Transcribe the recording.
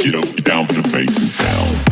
Get up, get down with the bass and sound.